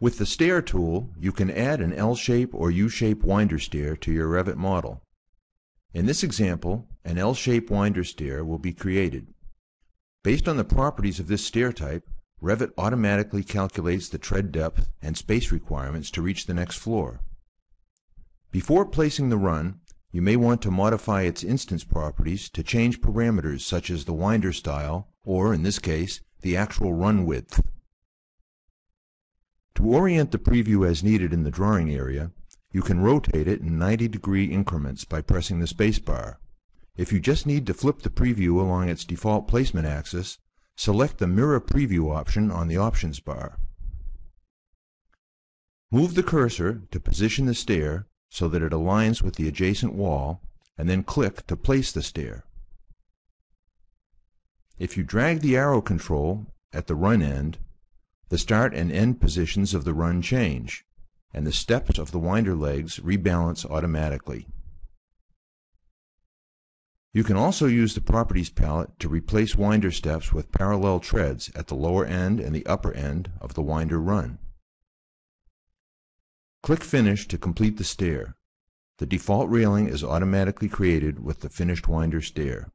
With the Stair tool, you can add an L-shape or U-shape winder stair to your Revit model. In this example, an L-shape winder stair will be created. Based on the properties of this stair type, Revit automatically calculates the tread depth and space requirements to reach the next floor. Before placing the run, you may want to modify its instance properties to change parameters such as the winder style, or in this case, the actual run width. To orient the preview as needed in the drawing area, you can rotate it in 90 degree increments by pressing the spacebar. If you just need to flip the preview along its default placement axis, select the Mirror Preview option on the Options bar. Move the cursor to position the stair so that it aligns with the adjacent wall, and then click to place the stair. If you drag the arrow control at the run end, the start and end positions of the run change, and the steps of the winder legs rebalance automatically. You can also use the Properties palette to replace winder steps with parallel treads at the lower end and the upper end of the winder run. Click Finish to complete the stair. The default railing is automatically created with the finished winder stair.